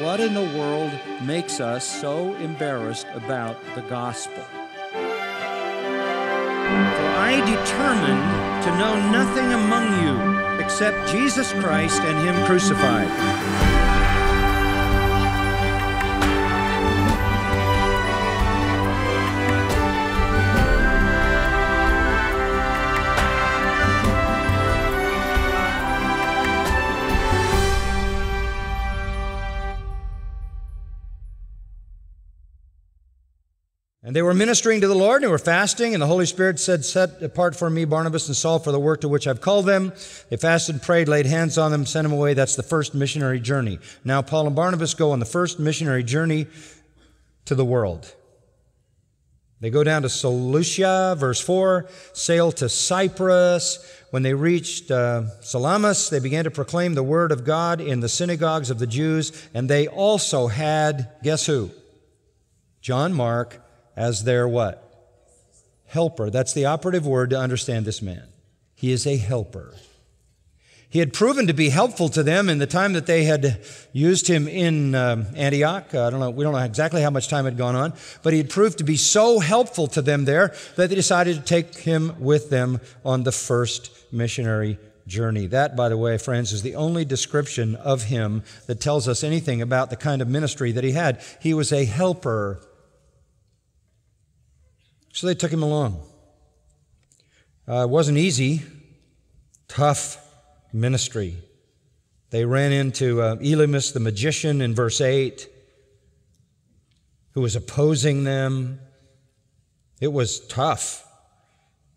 what in the world makes us so embarrassed about the gospel? For I determined to know nothing among you except Jesus Christ and Him crucified. And they were ministering to the Lord and they were fasting, and the Holy Spirit said, Set apart for me Barnabas and Saul for the work to which I've called them. They fasted, prayed, laid hands on them, sent them away. That's the first missionary journey. Now, Paul and Barnabas go on the first missionary journey to the world. They go down to Seleucia, verse 4, sail to Cyprus. When they reached uh, Salamis, they began to proclaim the word of God in the synagogues of the Jews, and they also had, guess who? John Mark as their what? Helper. That's the operative word to understand this man. He is a helper. He had proven to be helpful to them in the time that they had used him in um, Antioch. Uh, I don't know, we don't know exactly how much time had gone on, but he had proved to be so helpful to them there that they decided to take him with them on the first missionary journey. That, by the way, friends, is the only description of him that tells us anything about the kind of ministry that he had. He was a helper so they took him along. Uh, it wasn't easy, tough ministry. They ran into uh, Elymas the magician in verse 8, who was opposing them. It was tough.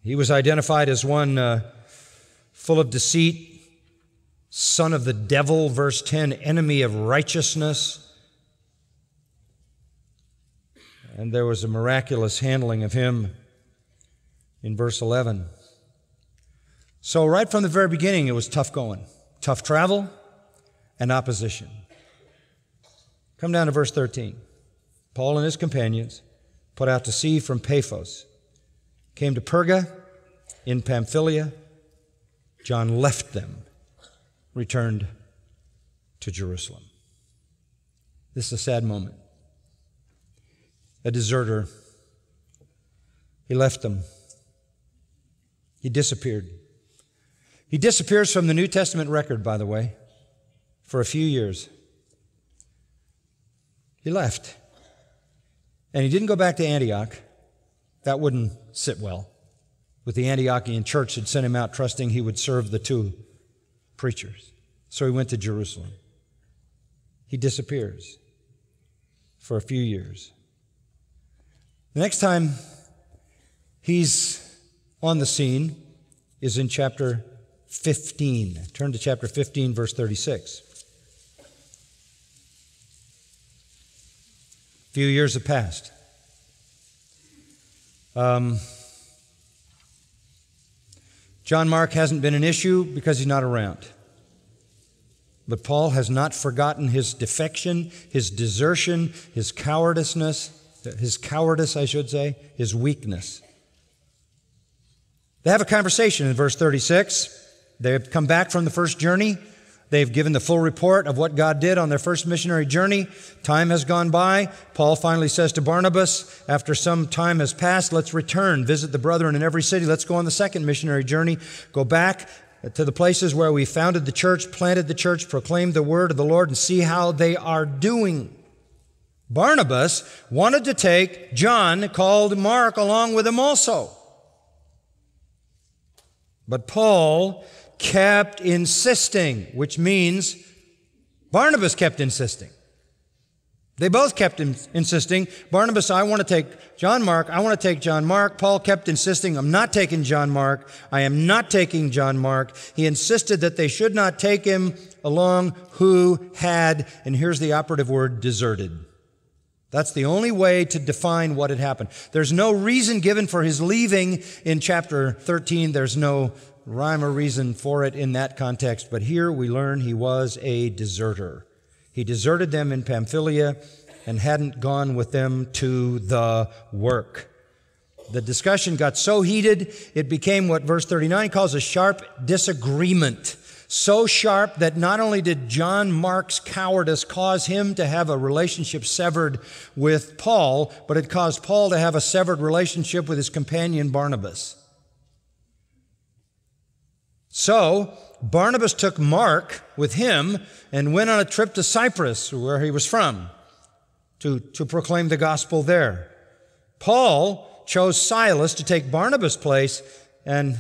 He was identified as one uh, full of deceit, son of the devil, verse 10, enemy of righteousness. And there was a miraculous handling of him in verse 11. So, right from the very beginning, it was tough going, tough travel, and opposition. Come down to verse 13. Paul and his companions put out to sea from Paphos, came to Perga in Pamphylia. John left them, returned to Jerusalem. This is a sad moment a deserter. He left them. He disappeared. He disappears from the New Testament record, by the way, for a few years. He left. And he didn't go back to Antioch. That wouldn't sit well with the Antiochian church had sent him out trusting he would serve the two preachers. So he went to Jerusalem. He disappears for a few years. The next time he's on the scene is in chapter 15. Turn to chapter 15, verse 36. A few years have passed. Um, John Mark hasn't been an issue because he's not around. But Paul has not forgotten his defection, his desertion, his cowardiceness his cowardice, I should say, his weakness. They have a conversation in verse 36. They've come back from the first journey. They've given the full report of what God did on their first missionary journey. Time has gone by. Paul finally says to Barnabas, after some time has passed, let's return, visit the brethren in every city. Let's go on the second missionary journey. Go back to the places where we founded the church, planted the church, proclaimed the word of the Lord, and see how they are doing. Barnabas wanted to take John, called Mark, along with him also. But Paul kept insisting, which means Barnabas kept insisting. They both kept insisting. Barnabas, I want to take John Mark. I want to take John Mark. Paul kept insisting, I'm not taking John Mark. I am not taking John Mark. He insisted that they should not take him along who had, and here's the operative word, deserted. That's the only way to define what had happened. There's no reason given for his leaving in chapter 13. There's no rhyme or reason for it in that context. But here we learn he was a deserter. He deserted them in Pamphylia and hadn't gone with them to the work. The discussion got so heated, it became what verse 39 calls a sharp disagreement. So sharp that not only did John Mark's cowardice cause him to have a relationship severed with Paul, but it caused Paul to have a severed relationship with his companion Barnabas. So, Barnabas took Mark with him and went on a trip to Cyprus, where he was from, to, to proclaim the gospel there. Paul chose Silas to take Barnabas' place and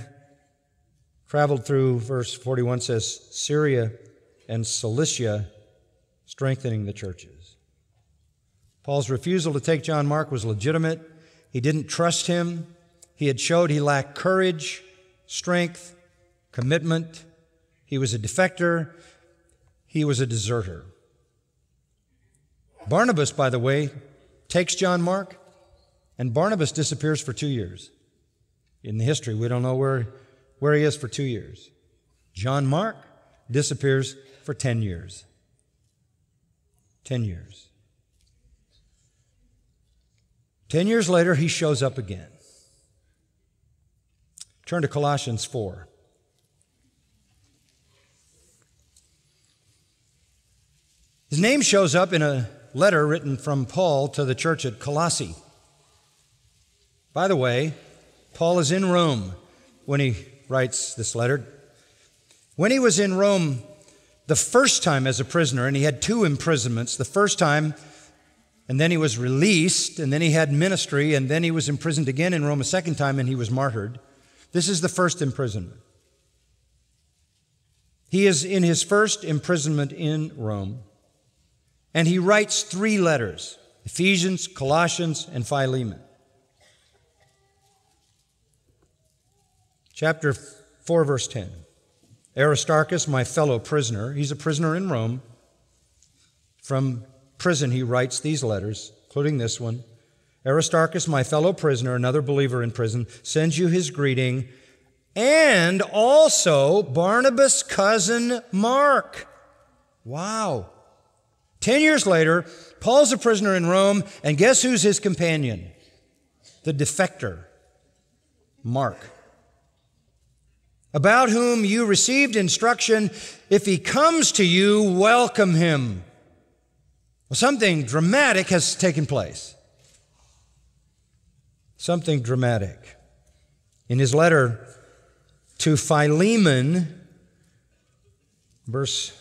traveled through, verse 41 says, Syria and Cilicia, strengthening the churches. Paul's refusal to take John Mark was legitimate. He didn't trust him. He had showed he lacked courage, strength, commitment. He was a defector. He was a deserter. Barnabas, by the way, takes John Mark, and Barnabas disappears for two years. In the history, we don't know where, where he is for two years. John Mark disappears for 10 years. 10 years. 10 years later, he shows up again. Turn to Colossians 4. His name shows up in a letter written from Paul to the church at Colossae. By the way, Paul is in Rome when he writes this letter. When he was in Rome the first time as a prisoner, and he had two imprisonments, the first time, and then he was released, and then he had ministry, and then he was imprisoned again in Rome a second time, and he was martyred. This is the first imprisonment. He is in his first imprisonment in Rome. And he writes three letters Ephesians, Colossians, and Philemon. Chapter 4, verse 10. Aristarchus, my fellow prisoner, he's a prisoner in Rome. From prison, he writes these letters, including this one. Aristarchus, my fellow prisoner, another believer in prison, sends you his greeting, and also Barnabas' cousin Mark. Wow. Ten years later, Paul's a prisoner in Rome, and guess who's his companion? The defector, Mark, about whom you received instruction. If he comes to you, welcome him. Well, something dramatic has taken place. Something dramatic. In his letter to Philemon, verse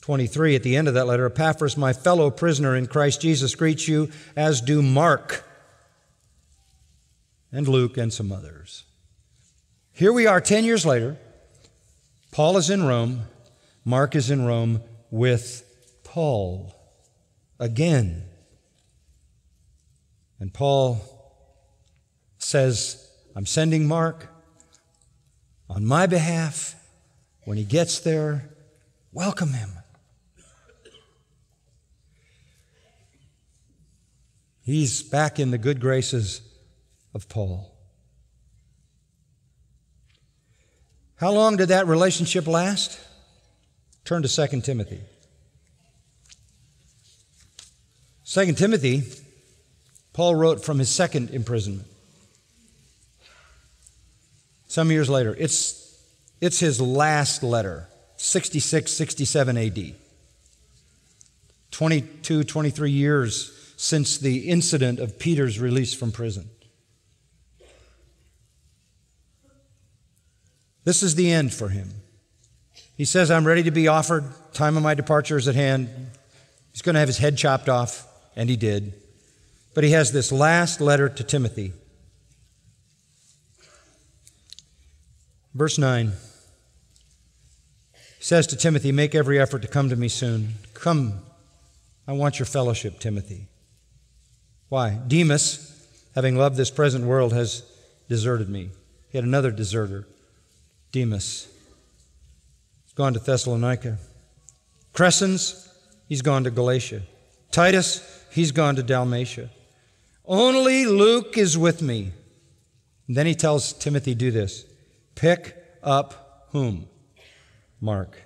23, at the end of that letter, Epaphras, my fellow prisoner in Christ Jesus, greets you, as do Mark and Luke and some others. Here we are 10 years later. Paul is in Rome. Mark is in Rome with Paul again. And Paul says, I'm sending Mark on my behalf. When he gets there, welcome him. He's back in the good graces of Paul. How long did that relationship last? Turn to 2 Timothy. 2 Timothy, Paul wrote from his second imprisonment. Some years later. It's, it's his last letter, 66, 67 AD. 22, 23 years since the incident of Peter's release from prison. This is the end for him. He says, I'm ready to be offered. Time of my departure is at hand. He's going to have his head chopped off, and he did. But he has this last letter to Timothy. Verse 9 he says to Timothy, Make every effort to come to me soon. Come, I want your fellowship, Timothy. Why? Demas, having loved this present world, has deserted me. He had another deserter, Demas. He's gone to Thessalonica. Crescens, he's gone to Galatia. Titus, he's gone to Dalmatia. Only Luke is with me. And then he tells Timothy, do this. Pick up whom? Mark.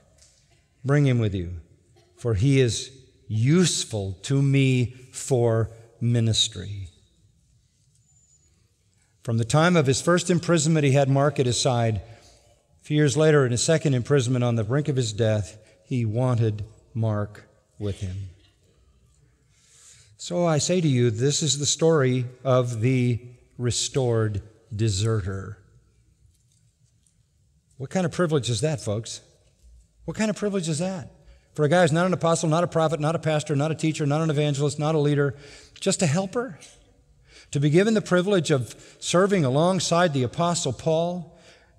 Bring him with you, for he is useful to me for ministry. From the time of his first imprisonment, he had Mark at his side. Few years later, in his second imprisonment on the brink of his death, he wanted Mark with him. So I say to you, this is the story of the restored deserter. What kind of privilege is that, folks? What kind of privilege is that? For a guy who's not an apostle, not a prophet, not a pastor, not a teacher, not an evangelist, not a leader, just a helper? To be given the privilege of serving alongside the apostle Paul,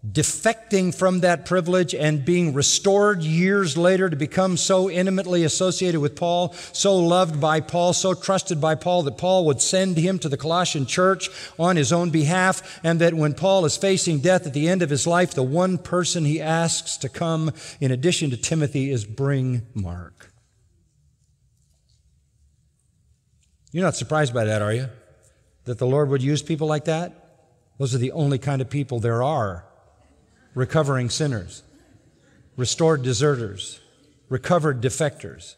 defecting from that privilege and being restored years later to become so intimately associated with Paul, so loved by Paul, so trusted by Paul that Paul would send him to the Colossian church on his own behalf, and that when Paul is facing death at the end of his life, the one person he asks to come in addition to Timothy is bring Mark. You're not surprised by that, are you? That the Lord would use people like that? Those are the only kind of people there are recovering sinners, restored deserters, recovered defectors.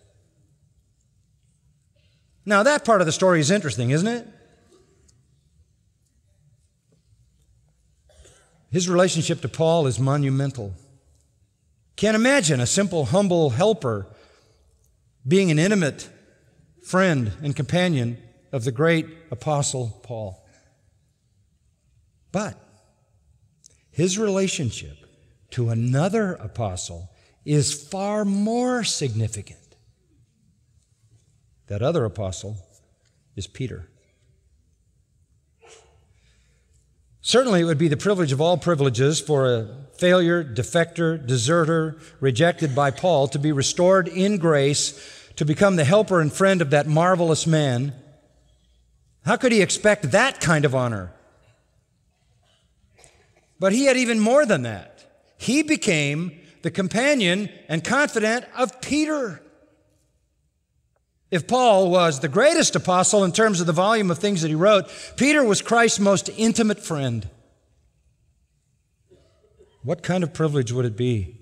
Now, that part of the story is interesting, isn't it? His relationship to Paul is monumental. Can't imagine a simple, humble helper being an intimate friend and companion of the great apostle Paul. But his relationship to another apostle is far more significant. That other apostle is Peter. Certainly, it would be the privilege of all privileges for a failure, defector, deserter, rejected by Paul to be restored in grace, to become the helper and friend of that marvelous man. How could he expect that kind of honor? But he had even more than that. He became the companion and confidant of Peter. If Paul was the greatest apostle in terms of the volume of things that he wrote, Peter was Christ's most intimate friend. What kind of privilege would it be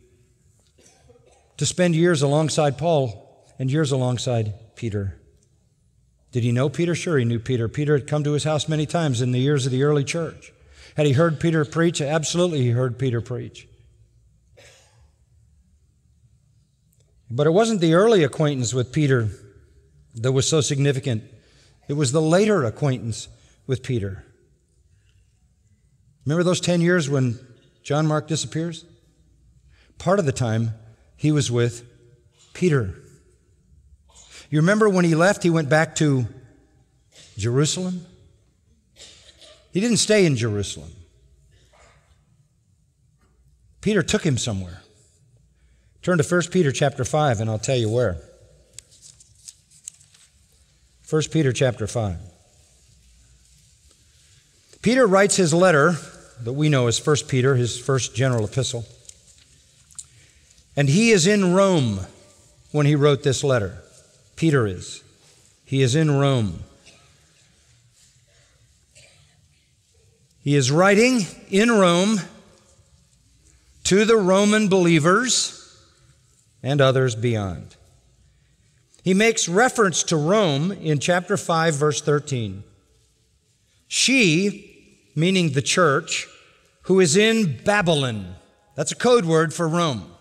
to spend years alongside Paul and years alongside Peter? Did he know Peter? Sure, he knew Peter. Peter had come to his house many times in the years of the early church. Had he heard Peter preach? Absolutely, he heard Peter preach. But it wasn't the early acquaintance with Peter that was so significant, it was the later acquaintance with Peter. Remember those 10 years when John Mark disappears? Part of the time, he was with Peter. You remember when he left, he went back to Jerusalem? He didn't stay in Jerusalem. Peter took him somewhere. Turn to 1 Peter chapter 5 and I'll tell you where. 1 Peter chapter 5. Peter writes his letter that we know as 1 Peter, his first general epistle. And he is in Rome when he wrote this letter. Peter is. He is in Rome. He is writing in Rome to the Roman believers and others beyond. He makes reference to Rome in chapter 5, verse 13. She, meaning the church, who is in Babylon. That's a code word for Rome.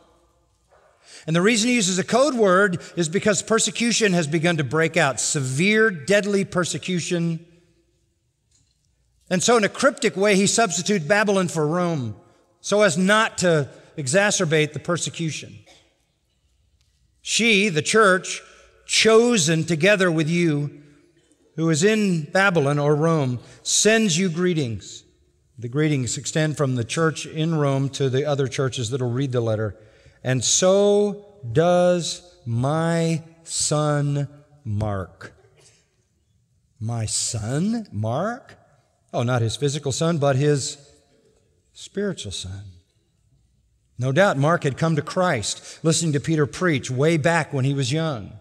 And the reason he uses a code word is because persecution has begun to break out severe, deadly persecution and so, in a cryptic way, he substitutes Babylon for Rome so as not to exacerbate the persecution. She, the church, chosen together with you, who is in Babylon or Rome, sends you greetings. The greetings extend from the church in Rome to the other churches that will read the letter. And so does my son Mark. My son Mark? Oh, not his physical son, but his spiritual son. No doubt Mark had come to Christ listening to Peter preach way back when he was young.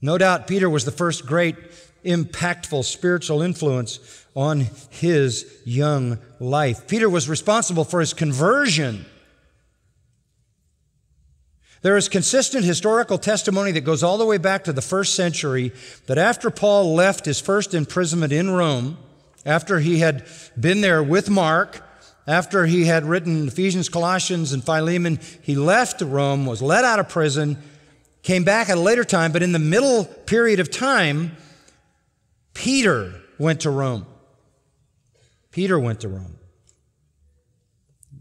No doubt Peter was the first great impactful spiritual influence on his young life. Peter was responsible for his conversion. There is consistent historical testimony that goes all the way back to the first century that after Paul left his first imprisonment in Rome, after he had been there with Mark after he had written Ephesians, Colossians, and Philemon, he left Rome, was let out of prison, came back at a later time, but in the middle period of time, Peter went to Rome. Peter went to Rome.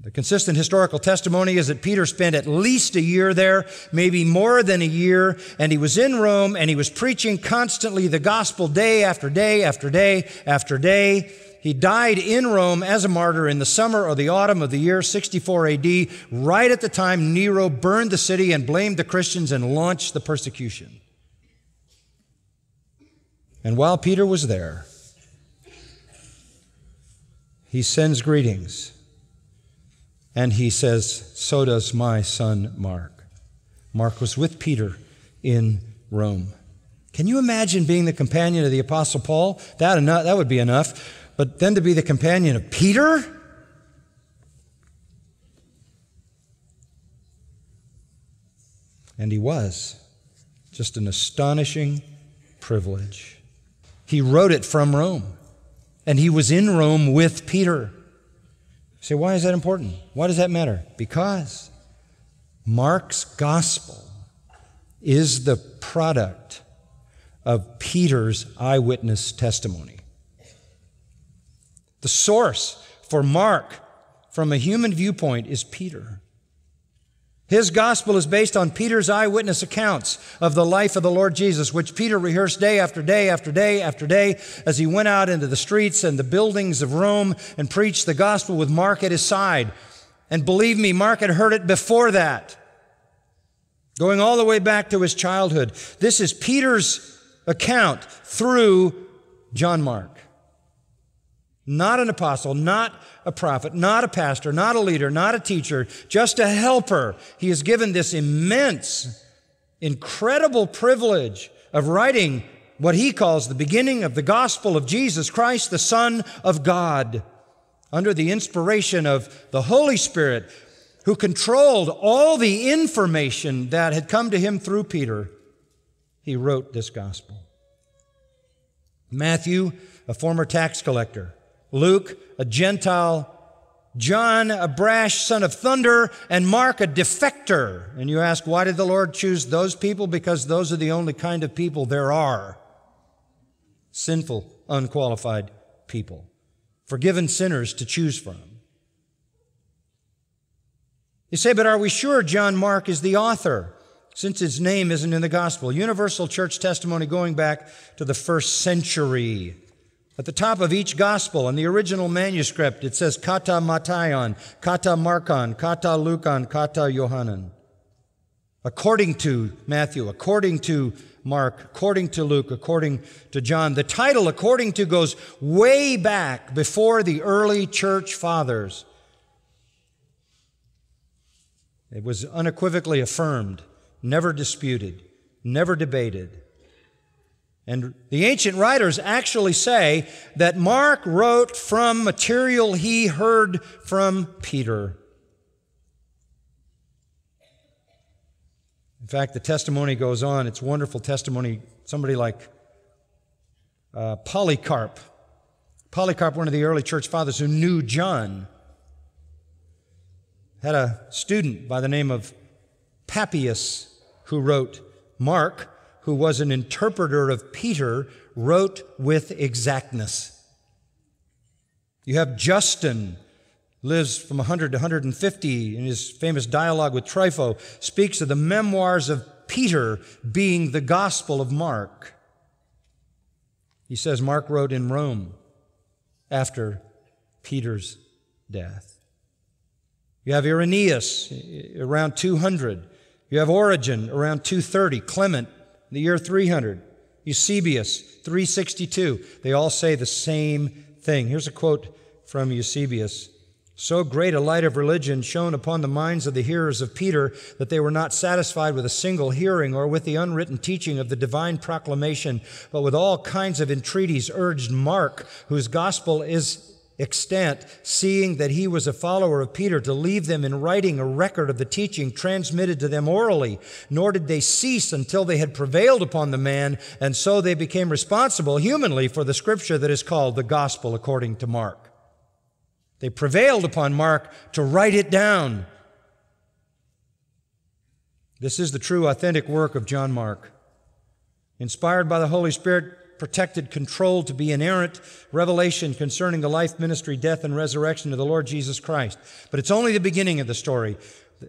The consistent historical testimony is that Peter spent at least a year there, maybe more than a year, and he was in Rome and he was preaching constantly the gospel day after day after day after day. He died in Rome as a martyr in the summer or the autumn of the year 64 AD, right at the time Nero burned the city and blamed the Christians and launched the persecution. And while Peter was there, he sends greetings and he says, So does my son Mark. Mark was with Peter in Rome. Can you imagine being the companion of the Apostle Paul? That, enough, that would be enough. But then to be the companion of Peter? And he was. Just an astonishing privilege. He wrote it from Rome, and he was in Rome with Peter say, why is that important? Why does that matter? Because Mark's gospel is the product of Peter's eyewitness testimony. The source for Mark from a human viewpoint is Peter. His gospel is based on Peter's eyewitness accounts of the life of the Lord Jesus, which Peter rehearsed day after day after day after day as he went out into the streets and the buildings of Rome and preached the gospel with Mark at his side. And believe me, Mark had heard it before that, going all the way back to his childhood. This is Peter's account through John Mark. Not an apostle, not a prophet, not a pastor, not a leader, not a teacher, just a helper. He is given this immense, incredible privilege of writing what he calls the beginning of the gospel of Jesus Christ, the Son of God, under the inspiration of the Holy Spirit, who controlled all the information that had come to him through Peter. He wrote this gospel. Matthew, a former tax collector, Luke, a Gentile, John, a brash son of thunder, and Mark, a defector. And you ask, why did the Lord choose those people? Because those are the only kind of people there are sinful, unqualified people, forgiven sinners to choose from. You say, but are we sure John Mark is the author? Since his name isn't in the gospel. Universal church testimony going back to the first century. At the top of each gospel, in the original manuscript, it says kata Matthion, kata Markon, kata Lucan, kata Johannan. According to Matthew, according to Mark, according to Luke, according to John. The title, according to, goes way back before the early church fathers. It was unequivocally affirmed, never disputed, never debated. And the ancient writers actually say that Mark wrote from material he heard from Peter. In fact, the testimony goes on. It's wonderful testimony. Somebody like uh, Polycarp. Polycarp, one of the early church fathers who knew John, had a student by the name of Papias who wrote Mark who was an interpreter of Peter, wrote with exactness. You have Justin, lives from 100 to 150 in his famous dialogue with Trypho, speaks of the memoirs of Peter being the gospel of Mark. He says Mark wrote in Rome after Peter's death. You have Irenaeus eh, around 200. You have Origen around 230. Clement the year 300. Eusebius, 362. They all say the same thing. Here's a quote from Eusebius. So great a light of religion shone upon the minds of the hearers of Peter that they were not satisfied with a single hearing or with the unwritten teaching of the divine proclamation, but with all kinds of entreaties urged Mark, whose gospel is extent, seeing that he was a follower of Peter, to leave them in writing a record of the teaching transmitted to them orally. Nor did they cease until they had prevailed upon the man, and so they became responsible humanly for the scripture that is called the gospel according to Mark. They prevailed upon Mark to write it down. This is the true, authentic work of John Mark. Inspired by the Holy Spirit, protected, controlled to be inerrant revelation concerning the life, ministry, death, and resurrection of the Lord Jesus Christ. But it's only the beginning of the story.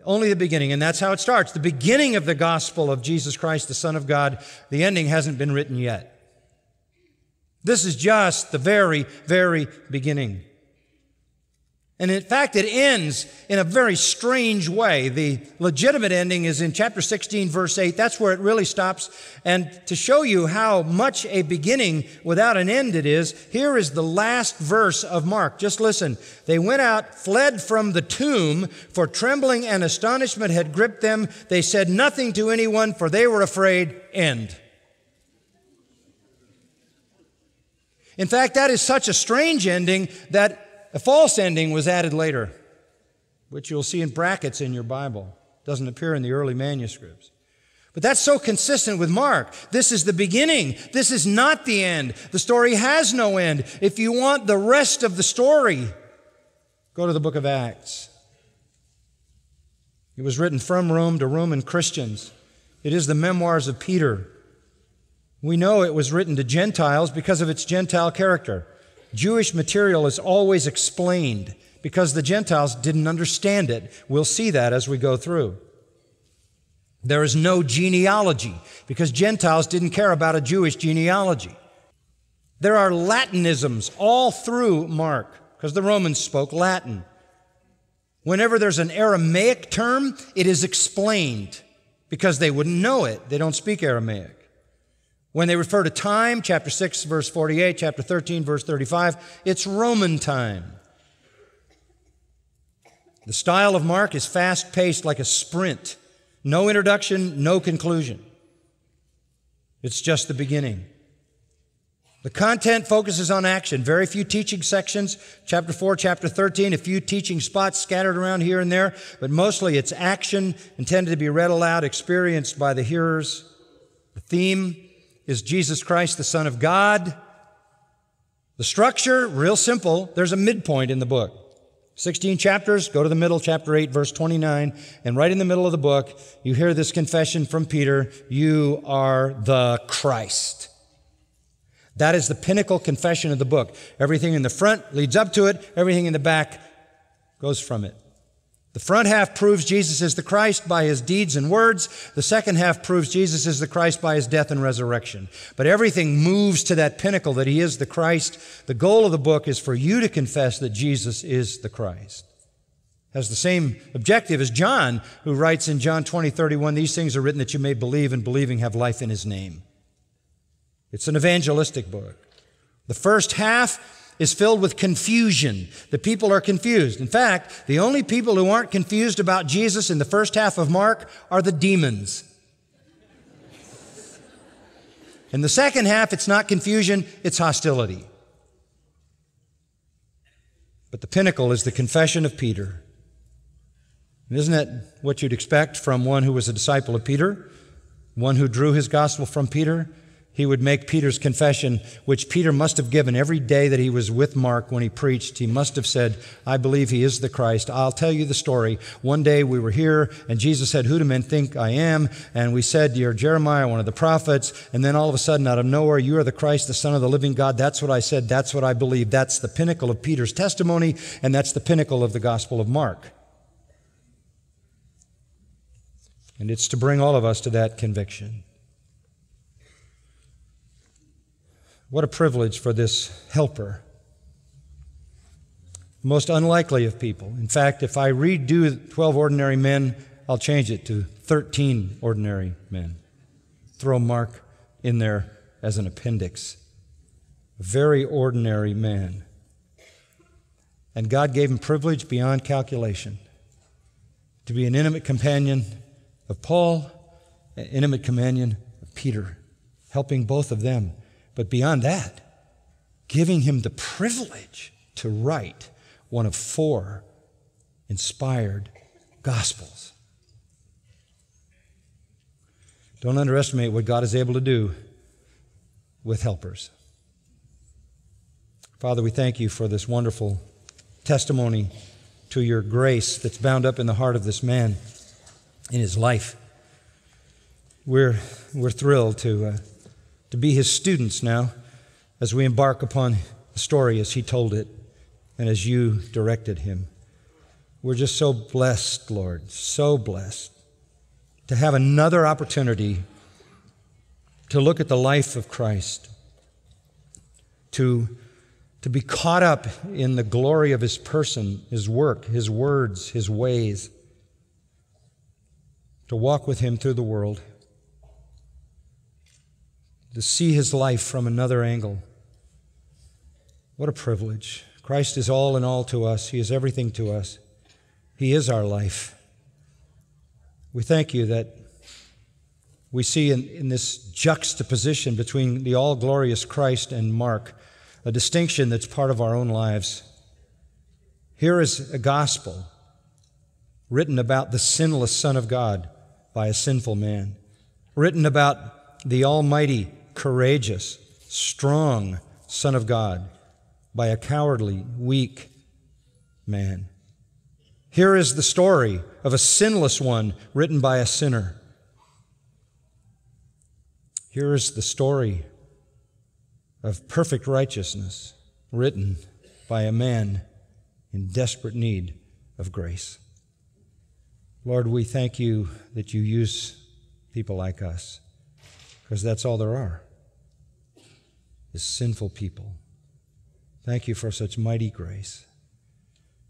Only the beginning, and that's how it starts. The beginning of the gospel of Jesus Christ, the Son of God. The ending hasn't been written yet. This is just the very, very beginning. And in fact, it ends in a very strange way. The legitimate ending is in chapter 16, verse 8. That's where it really stops. And to show you how much a beginning without an end it is, here is the last verse of Mark. Just listen. They went out, fled from the tomb, for trembling and astonishment had gripped them. They said nothing to anyone, for they were afraid. End. In fact, that is such a strange ending that a false ending was added later, which you'll see in brackets in your Bible. Doesn't appear in the early manuscripts. But that's so consistent with Mark. This is the beginning. This is not the end. The story has no end. If you want the rest of the story, go to the book of Acts. It was written from Rome to Roman Christians. It is the memoirs of Peter. We know it was written to Gentiles because of its Gentile character. Jewish material is always explained because the Gentiles didn't understand it. We'll see that as we go through. There is no genealogy because Gentiles didn't care about a Jewish genealogy. There are Latinisms all through Mark because the Romans spoke Latin. Whenever there's an Aramaic term, it is explained because they wouldn't know it. They don't speak Aramaic. When they refer to time, chapter 6, verse 48, chapter 13, verse 35, it's Roman time. The style of Mark is fast paced like a sprint. No introduction, no conclusion. It's just the beginning. The content focuses on action. Very few teaching sections, chapter 4, chapter 13, a few teaching spots scattered around here and there, but mostly it's action intended to be read aloud, experienced by the hearers. The theme is Jesus Christ, the Son of God. The structure, real simple. There's a midpoint in the book. 16 chapters, go to the middle, chapter 8, verse 29, and right in the middle of the book, you hear this confession from Peter You are the Christ. That is the pinnacle confession of the book. Everything in the front leads up to it, everything in the back goes from it. The front half proves Jesus is the Christ by his deeds and words. The second half proves Jesus is the Christ by his death and resurrection. But everything moves to that pinnacle that he is the Christ. The goal of the book is for you to confess that Jesus is the Christ. Has the same objective as John, who writes in John 20, 31, these things are written that you may believe and believing have life in his name. It's an evangelistic book. The first half is filled with confusion. The people are confused. In fact, the only people who aren't confused about Jesus in the first half of Mark are the demons. In the second half, it's not confusion, it's hostility. But the pinnacle is the confession of Peter. isn't that what you'd expect from one who was a disciple of Peter? One who drew his gospel from Peter? He would make Peter's confession, which Peter must have given every day that he was with Mark when he preached. He must have said, I believe he is the Christ. I'll tell you the story. One day we were here and Jesus said, Who do men think I am? And we said, You're Jeremiah, one of the prophets. And then all of a sudden, out of nowhere, you are the Christ, the Son of the living God. That's what I said. That's what I believe. That's the pinnacle of Peter's testimony, and that's the pinnacle of the Gospel of Mark. And it's to bring all of us to that conviction. What a privilege for this helper. most unlikely of people. In fact, if I redo 12 ordinary men, I'll change it to 13 ordinary men. Throw Mark in there as an appendix. Very ordinary man. And God gave him privilege beyond calculation to be an intimate companion of Paul, an intimate companion of Peter, helping both of them but beyond that, giving him the privilege to write one of four inspired gospels. Don't underestimate what God is able to do with helpers. Father, we thank you for this wonderful testimony to your grace that's bound up in the heart of this man in his life. We're, we're thrilled to, uh, to be his students now as we embark upon the story as he told it and as you directed him. We're just so blessed, Lord, so blessed to have another opportunity to look at the life of Christ, to, to be caught up in the glory of his person, his work, his words, his ways, to walk with him through the world, to see his life from another angle. What a privilege. Christ is all in all to us, he is everything to us. He is our life. We thank you that we see in, in this juxtaposition between the all glorious Christ and Mark a distinction that's part of our own lives. Here is a gospel written about the sinless Son of God by a sinful man, written about the almighty, courageous, strong Son of God by a cowardly, weak man. Here is the story of a sinless one written by a sinner. Here is the story of perfect righteousness written by a man in desperate need of grace. Lord, we thank you that you use people like us, because that's all there are, is sinful people. Thank you for such mighty grace.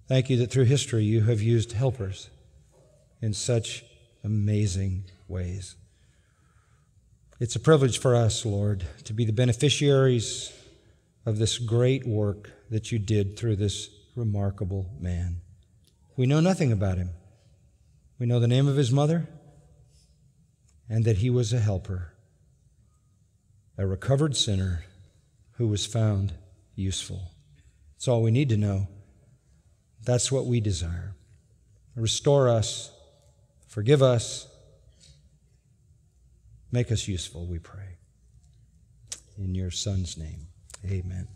Thank you that through history you have used helpers in such amazing ways. It's a privilege for us, Lord, to be the beneficiaries of this great work that you did through this remarkable man. We know nothing about him. We know the name of his mother and that he was a helper, a recovered sinner who was found useful. That's all we need to know. That's what we desire. Restore us, forgive us, make us useful, we pray. In your Son's name, amen.